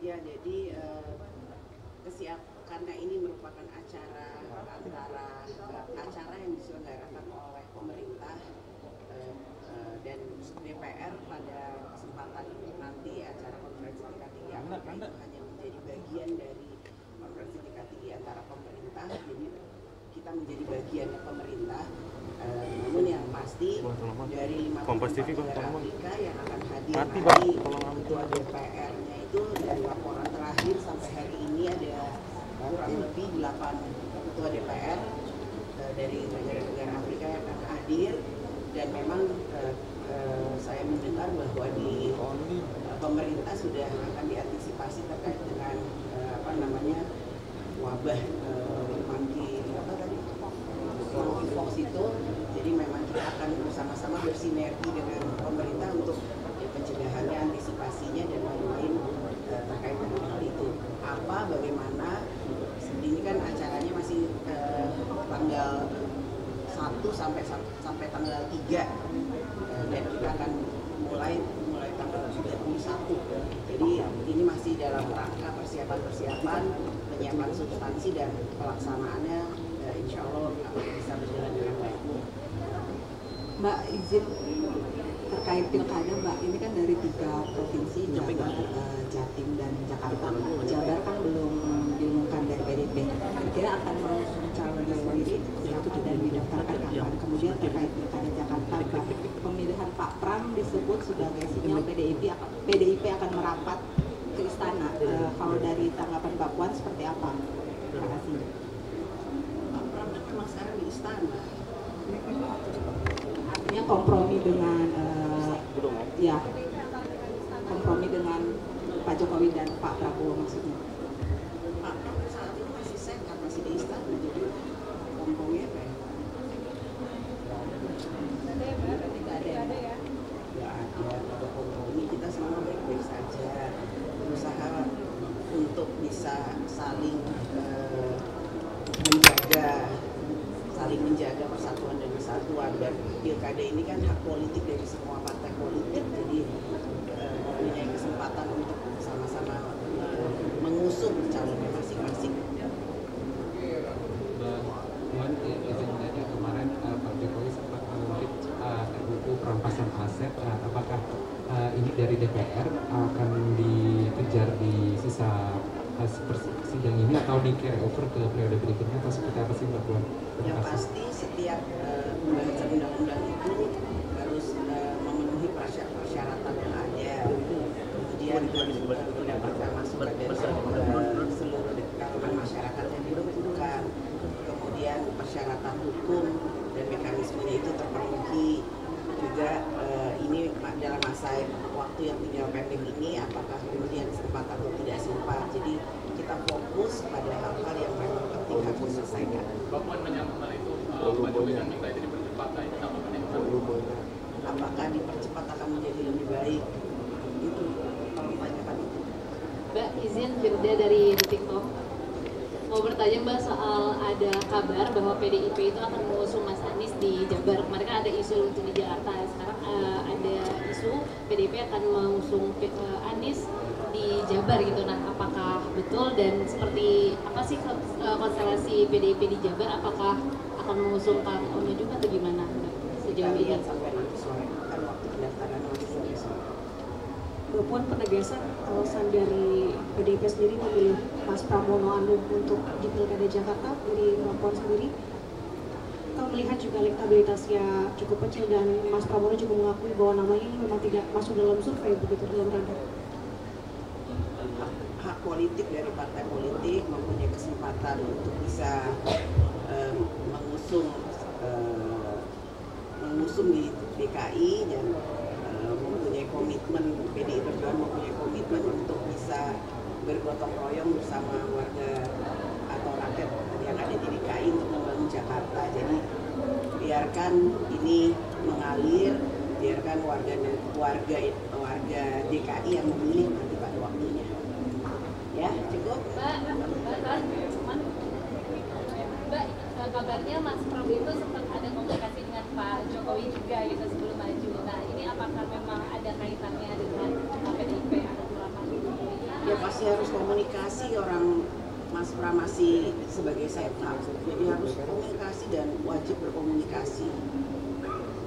Ya, jadi eh, kesiap karena ini merupakan acara antara acara yang diselenggarakan oleh pemerintah eh, eh, dan DPR pada kesempatan nanti acara konferensi tingkat tinggi Afrika itu hanya menjadi bagian dari konferensi tingkat tinggi antara pemerintah jadi kita menjadi bagian pemerintah Eh, namun yang pasti dari 50 Kompas TV, Bang, negara tolong, Bang. Afrika yang akan hadir Mati, nanti Bang. Tolong ambil. ketua DPR-nya itu dari laporan terakhir sampai hari ini ada kurang lebih 8 ketua DPR eh, dari negara-negara Afrika yang akan hadir. Dan memang eh, eh, saya mendengar bahwa di eh, pemerintah sudah akan diantisipasi terkait dengan eh, apa namanya wabah eh, monkey apa tadi? Monkeypox itu. Jadi memang kita akan bersama-sama bersinergi dengan pemerintah untuk ya, pencegahannya antisipasinya dan lain-lain eh, terkait dengan hal itu. Apa bagaimana ini kan acaranya masih eh, tanggal 1 sampai sampai tanggal 3 Eh, dan kita akan mulai mulai tanggal 31 jadi ini masih dalam rangka persiapan-persiapan penyiapan substansi dan pelaksanaannya. Eh, insya Allah akan bisa berjalan dengan baik. Mbak izin terkait pilkada Mbak, ini kan dari tiga provinsi Jabar, eh, Jatim dan Jakarta. Jabar kan belum diumumkan dari PDP. Kira akan mengusung calonnya sendiri siapa dan didaftarkan kapan. Kemudian terkait pilkada Jakarta, Mbak, pemilihan Pak Pram disebut sebagai sinyal PDIP akan, PDIP akan merapat ke istana. Eh, kalau dari tanggapan Mbak Puan seperti apa? Terima kasih. Pak Pram kan memang sekarang di istana artinya kompromi dengan eh, ya kompromi dengan Pak Jokowi dan Pak Prabowo maksudnya. Pak Pram saat ini masih masih di istana jadi kompromi apa ya? Berarti nggak ada ya? Nggak ada, ada kompromi kita semua baik-baik saja berusaha untuk bisa saling eh, menjaga saling menjaga persatuan dan kesatuan dan pilkada ini kan hak politik dari semua partai politik jadi eh, mempunyai kesempatan untuk sama-sama eh, mengusung calonnya masing-masing. Kemarin eh, RUU perampasan aset. Apakah eh, ini dari DPR akan dikejar di sisa sidang ini atau di carry over ke periode berikutnya atau seperti apa sih Mbak Puan? Yang pasti setiap eh, pembahasan undang-undang itu harus eh, memenuhi persya- persyaratan yang ada. Kemudian harus mendapatkan masukan dari eh, seluruh kalangan masyarakat yang dibutuhkan. Kemudian persyaratan hukum dan mekanismenya itu terpenuhi. Juga eh, ini ma- dalam masa waktu yang tinggal pendek ini apakah kemudian sempat atau tidak sempat. Jadi kita fokus pada hal-hal yang memang penting harus diselesaikan. Menyambut hal itu, uh, Pak Jokowi kan minta itu dipercepat, apakah dipercepat akan menjadi lebih baik itu kalau tanyakan itu Mbak izin Firda dari TikTok mau bertanya Mbak soal ada kabar bahwa PDIP itu akan mengusung Mas Anies di Jabar. Kemarin kan ada isu untuk di Jakarta. Sekarang eh, isu PDIP akan mengusung eh, Anies di Jabar gitu. Nah, apakah betul dan seperti apa sih eh, konstelasi PDIP di Jabar? Apakah akan mengusung Kang Ono juga atau gimana Sejauh ini. sampai nanti sore kan waktu pendaftaran penegasan alasan dari PDIP sendiri memilih Mas Pramono Anung untuk di Pilkada Jakarta dari Mbak Puan sendiri kalau melihat juga elektabilitasnya cukup kecil dan Mas Pramono juga mengakui bahwa namanya ini memang tidak masuk dalam survei begitu dalam hak, hak politik dari partai politik mempunyai kesempatan untuk bisa eh, mengusung eh, mengusung di DKI dan eh, mempunyai komitmen PDI Perjuangan mempunyai komitmen untuk bisa bergotong royong bersama warga atau rakyat yang ada di DKI untuk membangun Jakarta. Jadi biarkan ini mengalir, biarkan warga warga warga DKI yang memilih nanti pada waktunya. Ya, cukup. Mbak, Mbak, Mbak, eh, kabarnya Mas Prabowo itu sempat ada komunikasi dengan Pak Jokowi juga gitu sebelum maju. Nah, ini apakah memang ada kaitannya dengan PDIP atau ulama? Ya pasti harus komunikasi orang Mas Pram masih sebagai setup jadi harus komunikasi dan wajib berkomunikasi.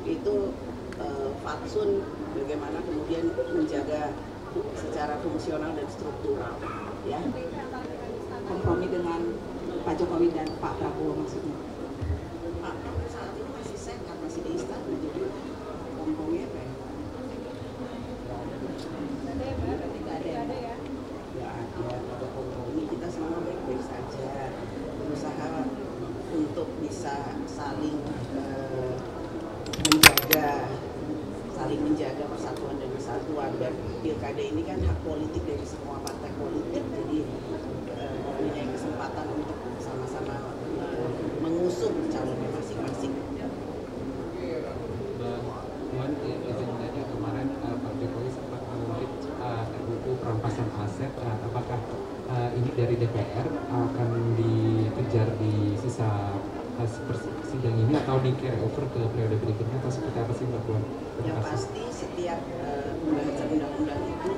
Itu eh, fatsun bagaimana kemudian menjaga secara fungsional dan struktural ya. Kompromi dengan Pak Jokowi dan Pak Prabowo maksudnya. Pak Pram saat ini masih sehat masih di istana jadi kompromi apa ya? Tidak ada ya? ya ada ada kompromi kita semua baik-baik saja berusaha untuk bisa saling eh, menjaga saling menjaga persatuan dan kesatuan dan pilkada ini kan hak politik dari semua partai politik jadi eh, mempunyai kesempatan untuk sama-sama eh, mengusung calonnya masing-masing Puan, izin kemarin uh, Pak Jokowi sempat mengungkit uh, perampasan aset. Uh, apakah uh, ini dari DPR akan dikejar di sisa uh, sidang ini atau di carry over ke periode berikutnya atau seperti apa sih Mbak Puan? Yang pasti setiap pembahasan undang-undang itu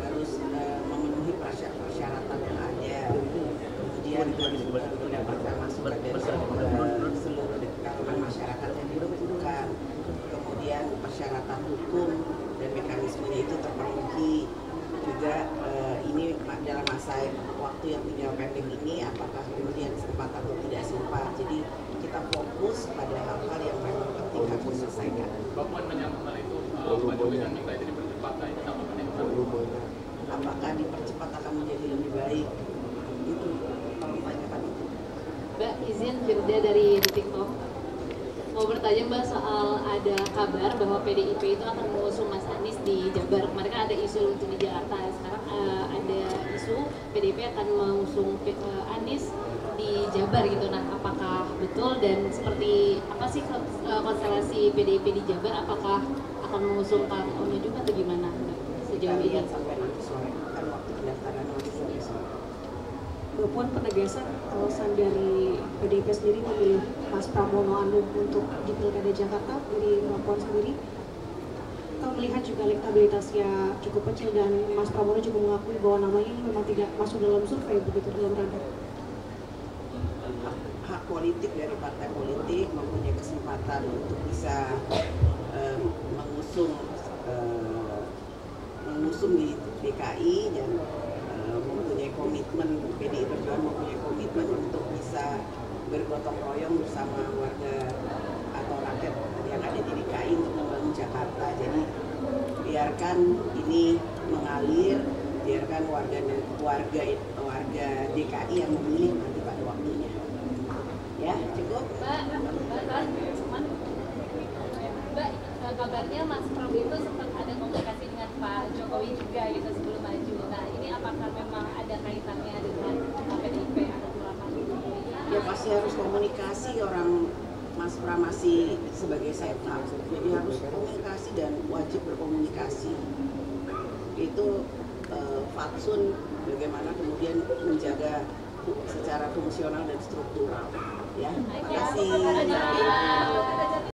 harus eh, memenuhi persya- persyaratan yang ada. Kemudian harus mendapatkan masukan dari seluruh kalangan masyarakat yang dibutuhkan kemudian persyaratan hukum dan mekanismenya itu terpenuhi. Juga eh, ini dalam masa waktu yang tinggal pendek ini apakah kemudian sempat atau tidak sempat. Jadi kita fokus pada hal-hal yang memang penting harus diselesaikan. Mbak Puan uh, apakah dipercepat akan menjadi lebih baik itu kalau ditanyakan itu Mbak izin Firda dari TikTok mau bertanya Mbak soal ada kabar bahwa PDIP itu akan mengusung Mas Anies di Jabar. Kemarin kan ada isu untuk di Jakarta. Sekarang eh, ada isu PDIP akan mengusung eh, Anies di Jabar gitu. Nah, apakah betul dan seperti apa sih eh, konstelasi PDIP di Jabar? Apakah akan mengusung Kang Ono juga atau gimana sejauh ini? lihat sampai nanti sore kan waktu pendaftaran nanti sore sore Puan penegasan alasan dari PDIP sendiri memilih Mas Pramono Anung untuk di Pilkada Jakarta dari Puan sendiri kalau melihat juga elektabilitasnya cukup kecil dan Mas Pramono juga mengakui bahwa namanya ini memang tidak masuk dalam survei begitu dalam radar politik dari partai politik mempunyai kesempatan untuk bisa eh, mengusung eh, mengusung di DKI dan eh, mempunyai komitmen PDI Perjuangan mempunyai komitmen untuk bisa bergotong royong bersama warga atau rakyat yang ada di DKI untuk membangun Jakarta. Jadi biarkan ini mengalir, biarkan warga warga warga DKI yang memilih nanti pada waktunya. Ya, cukup. Mbak, Mbak, Mbak, cuman Mbak, eh, kabarnya Mas Pram itu sempat ada komunikasi dengan Pak Jokowi juga gitu sebelum maju. Nah, ini apakah memang ada kaitannya dengan PDIP atau? Ya pasti harus komunikasi orang Mas Pram masih sebagai setup, jadi harus komunikasi dan wajib berkomunikasi. Itu eh, fatsun bagaimana kemudian menjaga secara fungsional dan struktural. Ya, terima kasih.